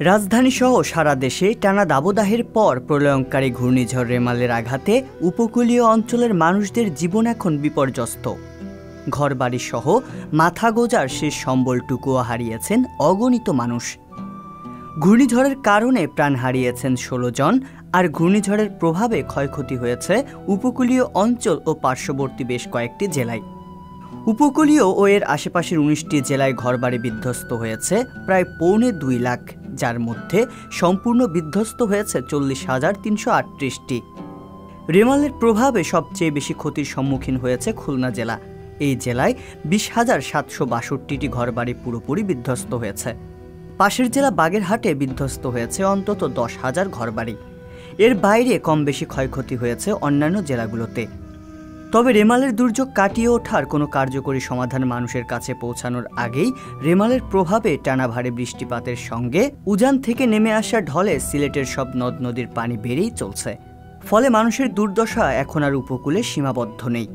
রাজধানীসহ সারা দেশে টানা দাবদাহের পর প্রলয়ঙ্কারী ঘূর্ণিঝড় রেমালের আঘাতে উপকূলীয় অঞ্চলের মানুষদের জীবন এখন বিপর্যস্ত। ঘরবাড়ি সহ মাথা গোজার শেষ সম্বলটুকুও হারিয়েছেন অগণিত মানুষ। ঘূর্ণিঝড়ের কারণে প্রাণ হারিয়েছেন ষোলো জন আর ঘূর্ণিঝড়ের প্রভাবে ক্ষয়ক্ষতি হয়েছে উপকূলীয় অঞ্চল ও পার্শ্ববর্তী বেশ কয়েকটি জেলায়। উপকূলীয় ও এর আশেপাশের উনিশটি জেলায় ঘরবাড়ি বিধ্বস্ত হয়েছে, প্রায় পৌনে দুই লাখ, যার মধ্যে সম্পূর্ণ বিধ্বস্ত হয়েছে চল্লিশ হাজার তিনশো আটত্রিশটি। রেমালের প্রভাবে সবচেয়ে বেশি ক্ষতির সম্মুখীন হয়েছে খুলনা জেলা। এই জেলায় বিশ হাজার সাতশো বাষট্টিটি ঘরবাড়ি পুরোপুরি বিধ্বস্ত হয়েছে। পাশের জেলা বাগেরহাটে বিধ্বস্ত হয়েছে অন্তত দশ হাজার ঘরবাড়ি। এর বাইরে কম বেশি ক্ষয়ক্ষতি হয়েছে অন্যান্য জেলাগুলোতে। তবে রেমালের দুর্যোগ কাটিয়ে ওঠার কোনো কার্যকরী সমাধান মানুষের কাছে পৌঁছানোর আগেই রেমালের প্রভাবে টানা ভারী বৃষ্টিপাতের সঙ্গে উজান থেকে নেমে আসা ঢলে সিলেটের সব নদ নদীর পানি বেড়েই চলছে। ফলে মানুষের দুর্দশা এখন আর উপকূলে সীমাবদ্ধ নেই।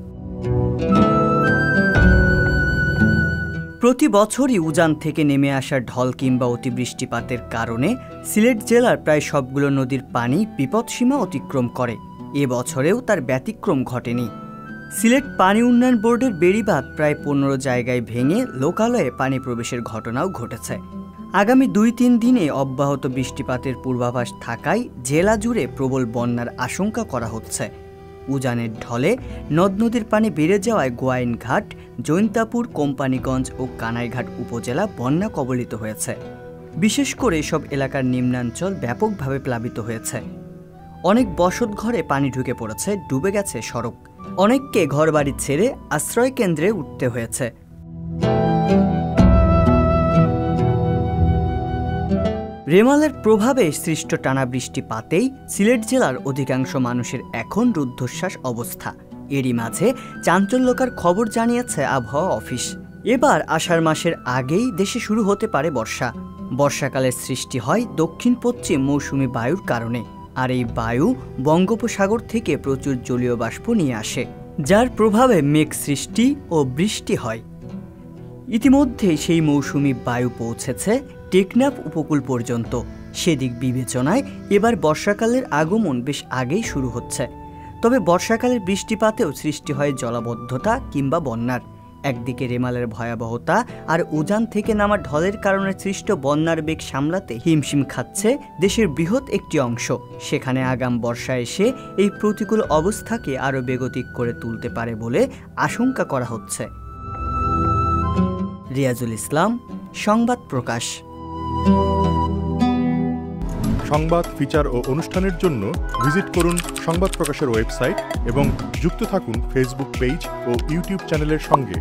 প্রতি বছরই উজান থেকে নেমে আসা ঢল কিংবা অতিবৃষ্টিপাতের কারণে সিলেট জেলার প্রায় সবগুলো নদীর পানি বিপদসীমা অতিক্রম করে। এ বছরেও তার ব্যতিক্রম ঘটেনি। সিলেট পানি উন্নয়ন বোর্ডের বেড়িবাঁধ প্রায় পনেরো জায়গায় ভেঙে লোকালয়ে পানি প্রবেশের ঘটনাও ঘটেছে। আগামী দুই তিন দিনে অব্যাহত বৃষ্টিপাতের পূর্বাভাস থাকায় জেলা জুড়ে প্রবল বন্যার আশঙ্কা করা হচ্ছে। উজানের ঢলে নদ নদীর পানি বেড়ে যাওয়ায় গোয়াইনঘাট, জৈন্তাপুর, কোম্পানিগঞ্জ ও কানাইঘাট উপজেলা বন্যা কবলিত হয়েছে। বিশেষ করে এসব এলাকার নিম্নাঞ্চল ব্যাপকভাবে প্লাবিত হয়েছে। অনেক বসত ঘরে পানি ঢুকে পড়েছে, ডুবে গেছে সড়ক। অনেককে ঘরবাড়ি ছেড়ে আশ্রয় কেন্দ্রে উঠতে হয়েছে। রেমালের প্রভাবে সৃষ্ট টানা বৃষ্টিপাতেই সিলেট জেলার অধিকাংশ মানুষের এখন রুদ্ধশ্বাস অবস্থা। এরই মাঝে চাঞ্চল্যকার খবর জানিয়েছে আবহাওয়া অফিস। এবার আষাঢ় মাসের আগেই দেশে শুরু হতে পারে বর্ষা। বর্ষাকালের সৃষ্টি হয় দক্ষিণ পশ্চিম মৌসুমি বায়ুর কারণে। আর এই বায়ু বঙ্গোপসাগর থেকে প্রচুর জলীয় বাষ্প নিয়ে আসে, যার প্রভাবে মেঘ সৃষ্টি ও বৃষ্টি হয়। ইতিমধ্যে সেই মৌসুমি বায়ু পৌঁছেছে টেকনাফ উপকূল পর্যন্ত। সেদিক বিবেচনায় এবার বর্ষাকালের আগমন বেশ আগেই শুরু হচ্ছে। তবে বর্ষাকালের বৃষ্টিপাতেও সৃষ্টি হয় জলাবদ্ধতা কিংবা বন্যার। একদিকে রেমালের ভয়াবহতা আর উজান থেকে নামা ঢলের কারণে সৃষ্ট বন্যার বেগ সামলাতে হিমশিম খাচ্ছে দেশের বৃহৎ একটি অংশ। সেখানে আগাম বর্ষা এসে এই প্রতিকূল অবস্থাকে আরও বেগতিক করে তুলতে পারে বলে আশঙ্কা করা হচ্ছে। রিয়াজুল ইসলাম, সংবাদ প্রকাশ। সংবাদ, ফিচার ও অনুষ্ঠানের জন্য ভিজিট করুন সংবাদ প্রকাশের ওয়েবসাইট এবং যুক্ত থাকুন ফেসবুক পেজ ও ইউটিউব চ্যানেলের সঙ্গে।